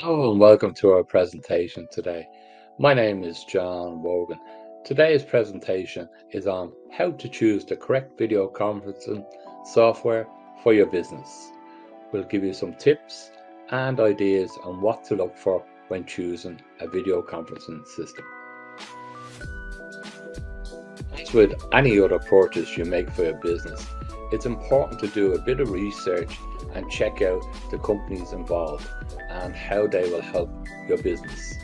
Hello and welcome to our presentation today. My name is John Wogan. Today's presentation is on how to choose the correct video conferencing software for your business. We'll give you some tips and ideas on what to look for when choosing a video conferencing system. As with any other purchase you make for your business, it's important to do a bit of research and check out the companies involved and how they will help your business.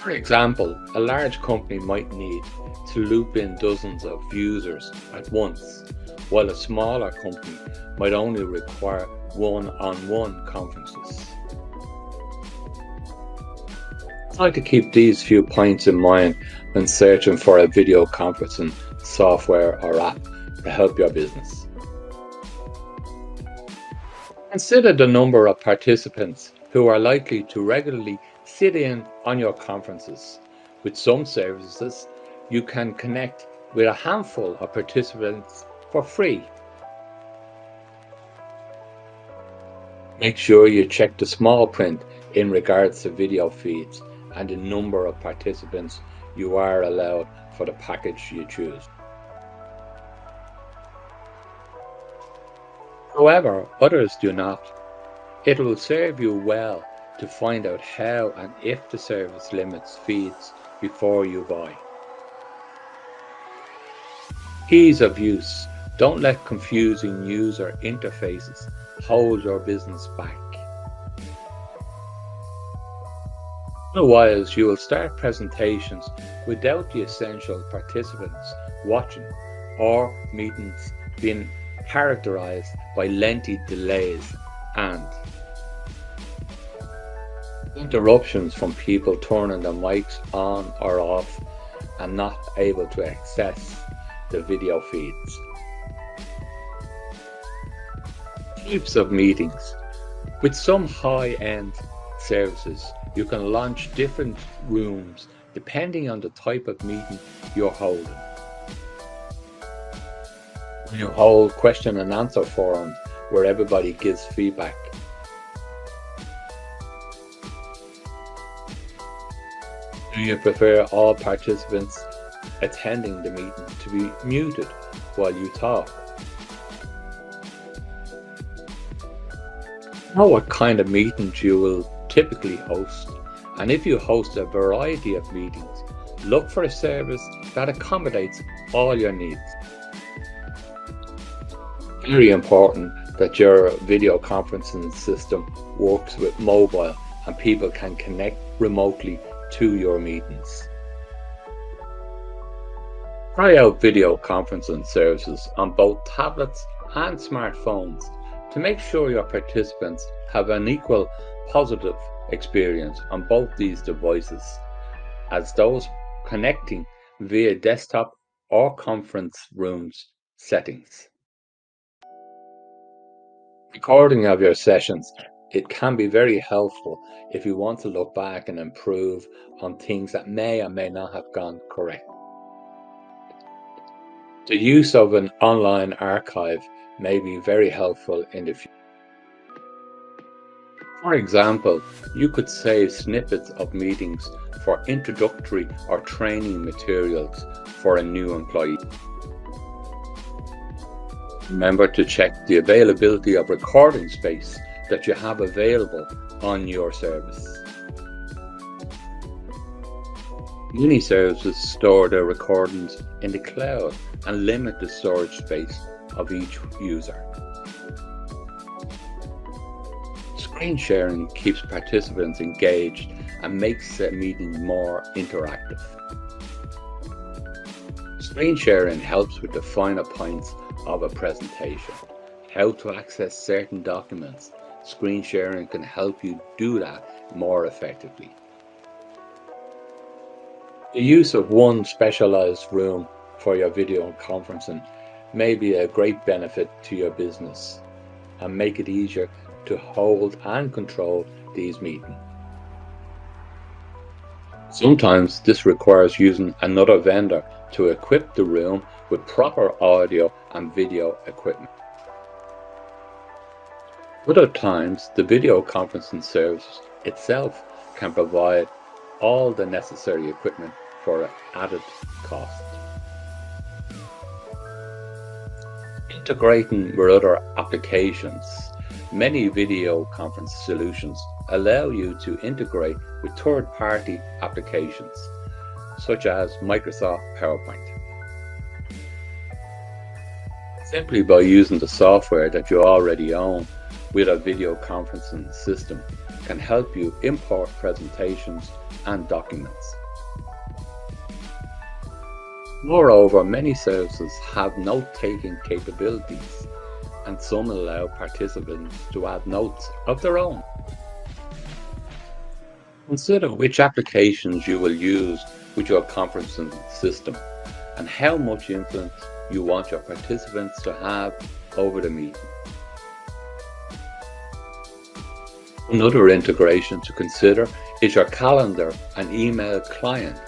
For example, a large company might need to loop in dozens of users at once, while a smaller company might only require one-on-one -on -one conferences. Try to keep these few points in mind when searching for a video conferencing software or app help your business. Consider the number of participants who are likely to regularly sit in on your conferences. With some services, you can connect with a handful of participants for free. Make sure you check the small print in regards to video feeds and the number of participants you are allowed for the package you choose. However, others do not. It will serve you well to find out how and if the service limits feeds before you buy. Ease of use. Don't let confusing user interfaces hold your business back. Otherwise, you will start presentations without the essential participants watching or meetings being characterized by lengthy delays and interruptions from people turning their mics on or off and not able to access the video feeds. Types of meetings. With some high-end services, you can launch different rooms depending on the type of meeting you're holding you whole question and answer forum where everybody gives feedback. Do you prefer all participants attending the meeting to be muted while you talk? Know what kind of meetings you will typically host, and if you host a variety of meetings, look for a service that accommodates all your needs very important that your video conferencing system works with mobile and people can connect remotely to your meetings. Try out video conferencing services on both tablets and smartphones to make sure your participants have an equal positive experience on both these devices as those connecting via desktop or conference rooms settings recording of your sessions, it can be very helpful if you want to look back and improve on things that may or may not have gone correct. The use of an online archive may be very helpful in the future. For example, you could save snippets of meetings for introductory or training materials for a new employee. Remember to check the availability of recording space that you have available on your service. Many services store their recordings in the cloud and limit the storage space of each user. Screen sharing keeps participants engaged and makes the meeting more interactive. Screen sharing helps with the finer points of a presentation. How to access certain documents. Screen sharing can help you do that more effectively. The use of one specialized room for your video conferencing may be a great benefit to your business and make it easier to hold and control these meetings. Sometimes this requires using another vendor to equip the room with proper audio and video equipment. Other times, the video conferencing service itself can provide all the necessary equipment for added cost. Integrating with other applications, many video conference solutions allow you to integrate with third-party applications, such as Microsoft PowerPoint. Simply by using the software that you already own with a video conferencing system can help you import presentations and documents. Moreover, many services have note-taking capabilities and some allow participants to add notes of their own. Consider which applications you will use with your conferencing system and how much influence you want your participants to have over the meeting. Another integration to consider is your calendar and email client.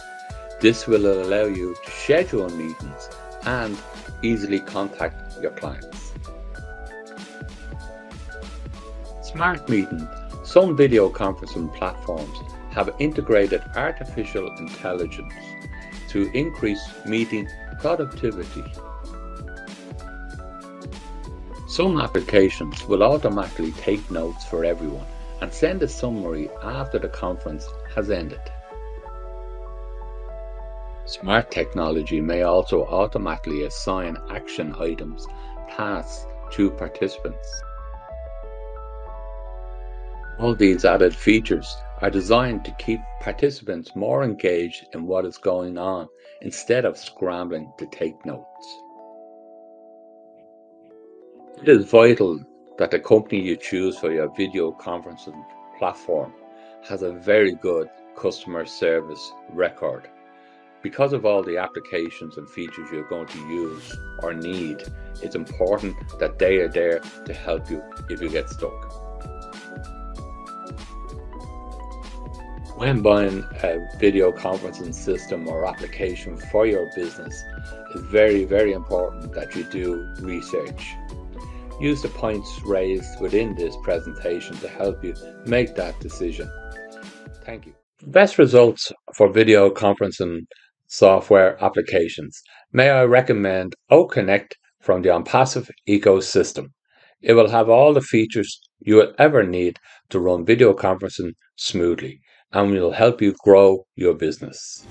This will allow you to schedule meetings and easily contact your clients. Smart Meeting. Some video conferencing platforms have integrated artificial intelligence to increase meeting productivity. Some applications will automatically take notes for everyone and send a summary after the conference has ended. Smart technology may also automatically assign action items, tasks to participants. All these added features are designed to keep participants more engaged in what is going on instead of scrambling to take notes. It is vital that the company you choose for your video conferencing platform has a very good customer service record. Because of all the applications and features you're going to use or need, it's important that they are there to help you if you get stuck. When buying a video conferencing system or application for your business, it's very, very important that you do research Use the points raised within this presentation to help you make that decision. Thank you. Best results for video conferencing software applications. May I recommend OConnect from the OnPassive ecosystem. It will have all the features you will ever need to run video conferencing smoothly and will help you grow your business.